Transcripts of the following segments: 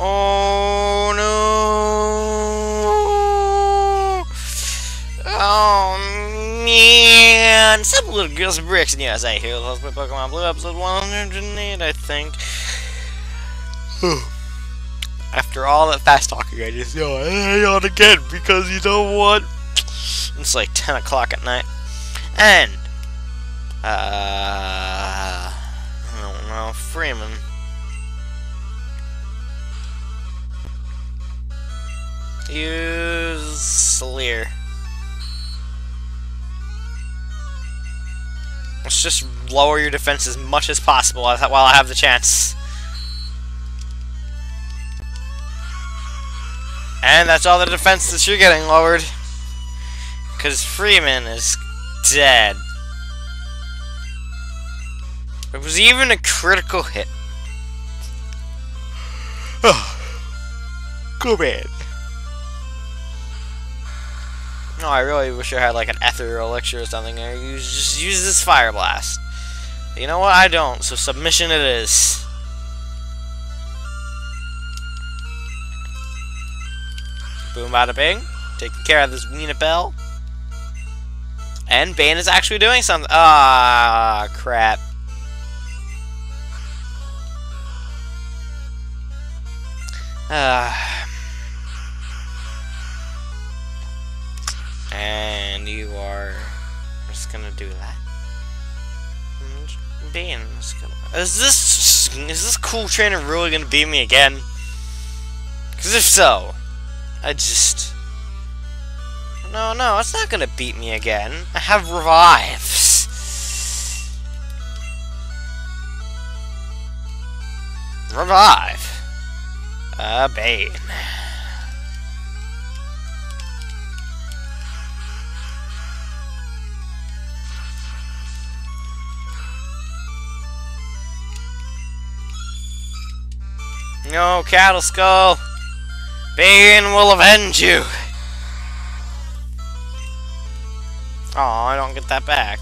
Oh no! Oh man! Some little girls and bricks, and yes, I hear Play Pokemon Blue episode 108, I think. After all that fast talking, I just go on again because you know what? It's like 10 o'clock at night, and uh, I don't know, Freeman. Use Leer. Let's just lower your defense as much as possible while I have the chance. And that's all the defense that you're getting lowered. Because Freeman is dead. It was even a critical hit. Oh, Golbat. No, I really wish I had like an ethereal elixir or something. I use, just use this fire blast. You know what? I don't. So submission it is. Boom, bada bing. Taking care of this Weepinbell. And Bane is actually doing something. Ah, crap. Ah. And you are just gonna do that. Is gonna. Is this is this cool trainer really gonna beat me again? Because if so, I just. No, no, it's not gonna beat me again. I have revives. Revive. Uh, Bane. No, Cattle Skull! Bane will avenge you! Oh, I don't get that back.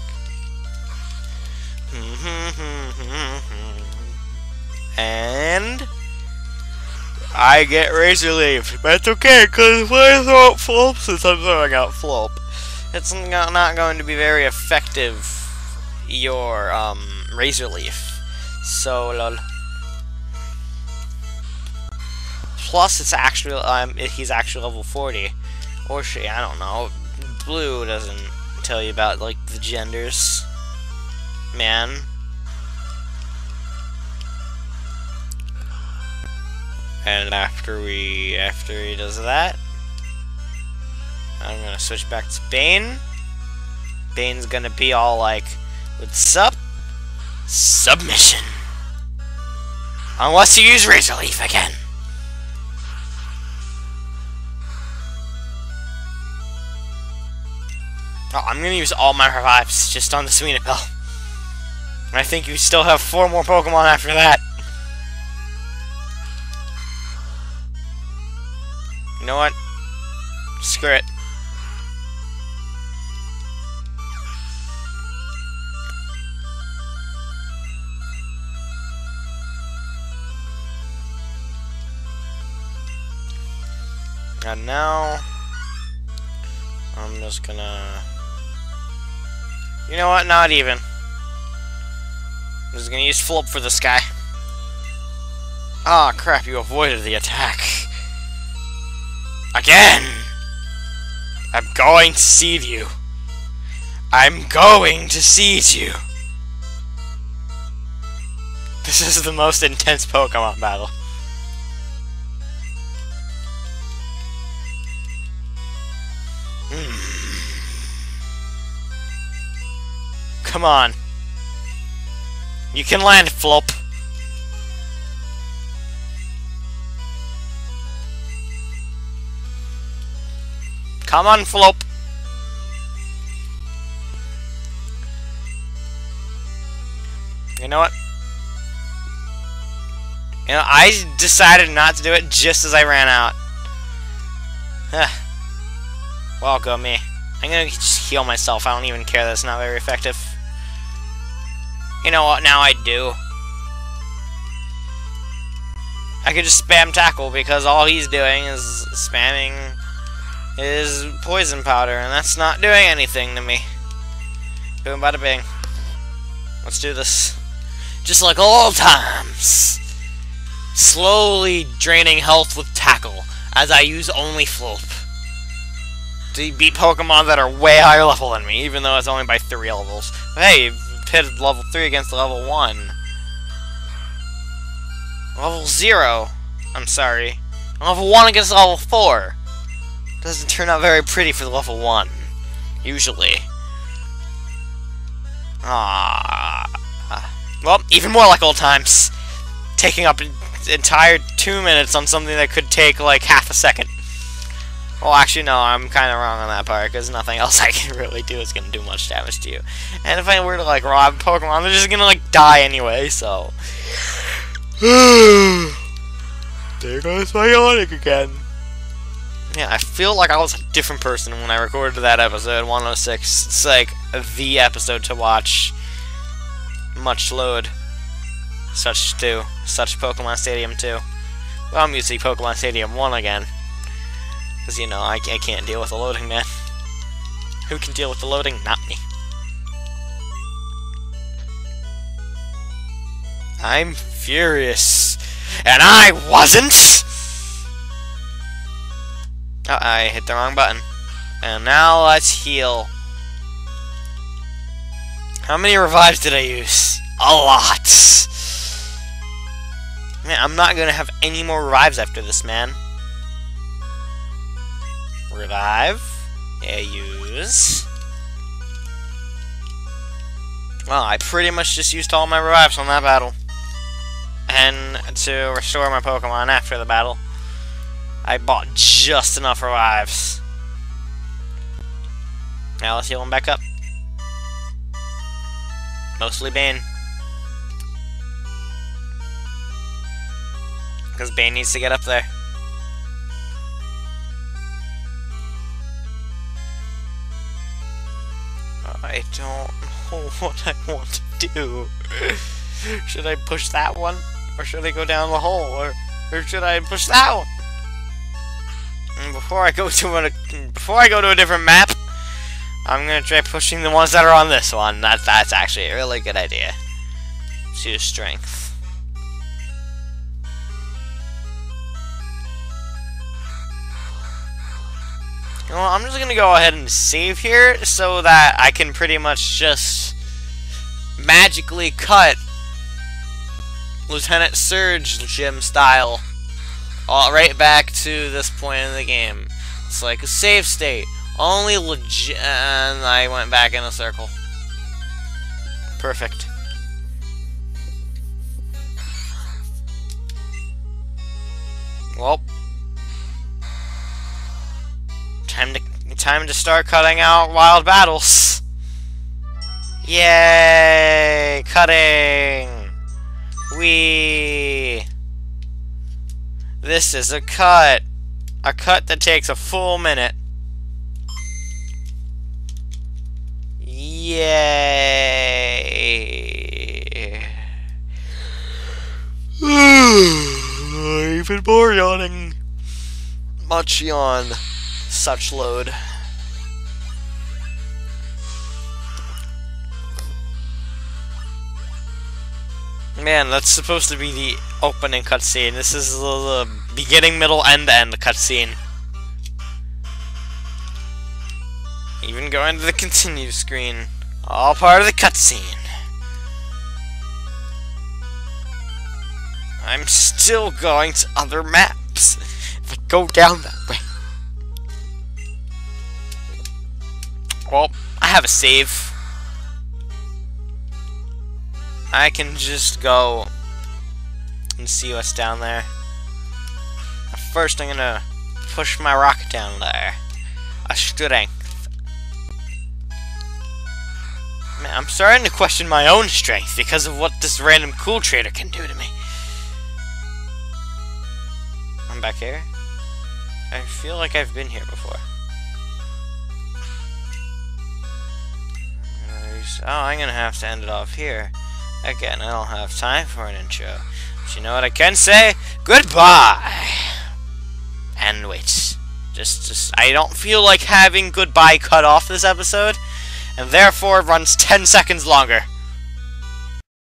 and... I get Razor Leaf. That's okay, because when I throw out Flop, since I'm throwing out Flop, it's not going to be very effective, your, um, Razor Leaf. So, lol. Plus, it's actually um, he's actually level 40, or she. I don't know. Blue doesn't tell you about like the genders. Man. And after we after he does that, I'm gonna switch back to Bane. Bane's gonna be all like, "What's up? Submission." Unless you use Razor Leaf again. Oh, I'm gonna use all my revives just on the Weepinbell. I think you still have four more Pokemon after that. You know what? Screw it. And now, I'm just gonna you know what? Not even. I'm just gonna use Flip for this guy. Ah, oh, crap, you avoided the attack. Again! I'm going to seed you. I'm going to seize you. This is the most intense Pokemon battle. Come on. You can land, Flop. Come on, Flop. You know what? You know, I decided not to do it just as I ran out. Huh. Welcome me. I'm gonna just heal myself. I don't even care that it's not very effective. You know what? Now I do. I could just spam tackle because all he's doing is spamming his poison powder, and that's not doing anything to me. Boom, bada bing. Let's do this. Just like old times. Slowly draining health with tackle, as I use only Flope. To beat Pokemon that are way higher level than me, even though it's only by three levels. Hey, pitted level 3 against level 1. Level 0. I'm sorry. Level 1 against level 4. Doesn't turn out very pretty for the level 1. Usually. Ah. Well, even more like old times. Taking up an entire two minutes on something that could take like half a second. Well, actually, no, I'm kind of wrong on that part, because nothing else I can really do is going to do much damage to you. And if I were to, like, rob Pokemon, they're just going to, like, die anyway, so... there goes my yawning again. Yeah, I feel like I was a different person when I recorded that episode, 106. It's, like, the episode to watch. Much load. Such 2. Such Pokemon Stadium 2. Well, I'm using Pokemon Stadium 1 again. Because, you know, I, I can't deal with the loading, man. Who can deal with the loading? Not me. I'm furious. And I wasn't! Oh, I hit the wrong button. And now let's heal. How many revives did I use? A lot! Man, I'm not gonna have any more revives after this, man. Revive. Yeah, use. Well, I pretty much just used all my revives on that battle. And to restore my Pokemon after the battle, I bought just enough revives. Now let's heal him back up. Mostly Bane. Because Bane needs to get up there. I don't know what I want to do. should I push that one? Or should I go down the hole? Or, or should I push that one? And before I go to a before I go to a different map, I'm gonna try pushing the ones that are on this one. That that's actually a really good idea. See your strength. I'm just gonna go ahead and save here so that I can pretty much just magically cut Lieutenant Surge gym style all right back to this point in the game. It's like a save state. Only legit. And I went back in a circle. Perfect. Well, time to start cutting out wild battles. Yay! Cutting. We. This is a cut. A cut that takes a full minute. Yay! Even more yawning. Much yawn such load. Man, that's supposed to be the opening cutscene. This is the, the beginning, middle, end, end cutscene. Even going to the continue screen. All part of the cutscene. I'm still going to other maps. If I go down that way. Well, I have a save. I can just go and see what's down there. First, I'm gonna push my rocket down there. A strength. Man, I'm starting to question my own strength because of what this random cool trainer can do to me. I'm back here. I feel like I've been here before. Oh, I'm gonna have to end it off here. Again, I don't have time for an intro. But you know what I can say? Goodbye. And wait, just, just, I don't feel like having goodbye cut off this episode, and therefore runs 10 seconds longer.